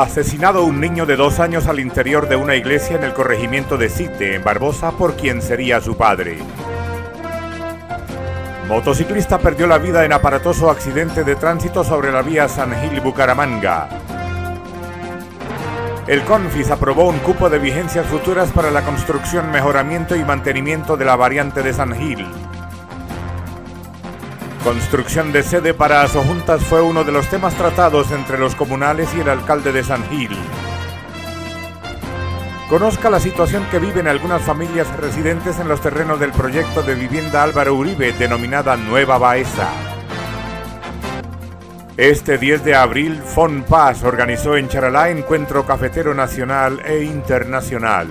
Asesinado un niño de dos años al interior de una iglesia en el corregimiento de Cite, en Barbosa, por quien sería su padre. Motociclista perdió la vida en aparatoso accidente de tránsito sobre la vía San Gil-Bucaramanga. El CONFIS aprobó un cupo de vigencias futuras para la construcción, mejoramiento y mantenimiento de la variante de San Gil. Construcción de sede para Asojuntas fue uno de los temas tratados entre los comunales y el alcalde de San Gil. Conozca la situación que viven algunas familias residentes en los terrenos del proyecto de vivienda Álvaro Uribe, denominada Nueva Baeza. Este 10 de abril, FONPAS organizó en Charalá encuentro cafetero nacional e internacional.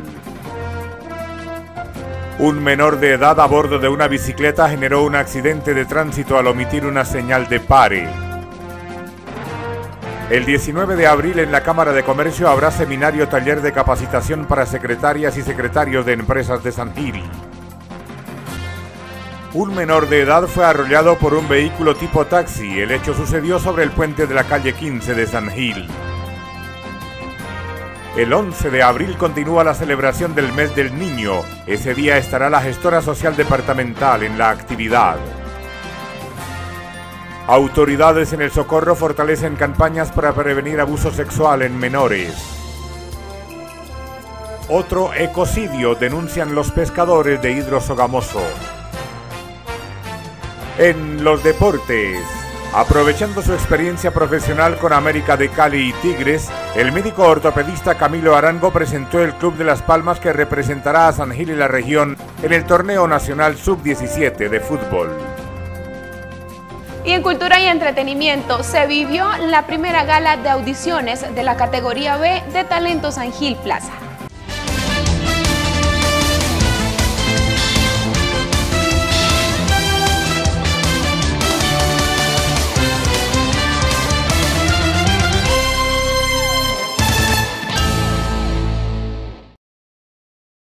Un menor de edad a bordo de una bicicleta generó un accidente de tránsito al omitir una señal de pare. El 19 de abril en la Cámara de Comercio habrá seminario taller de capacitación para secretarias y secretarios de empresas de San Gil. Un menor de edad fue arrollado por un vehículo tipo taxi. El hecho sucedió sobre el puente de la calle 15 de San Gil. El 11 de abril continúa la celebración del mes del niño. Ese día estará la gestora social departamental en la actividad. Autoridades en el socorro fortalecen campañas para prevenir abuso sexual en menores. Otro ecocidio denuncian los pescadores de Hidrosogamoso. En los deportes. Aprovechando su experiencia profesional con América de Cali y Tigres, el médico ortopedista Camilo Arango presentó el Club de Las Palmas que representará a San Gil y la región en el Torneo Nacional Sub-17 de fútbol. Y en cultura y entretenimiento se vivió la primera gala de audiciones de la categoría B de Talento San Gil Plaza.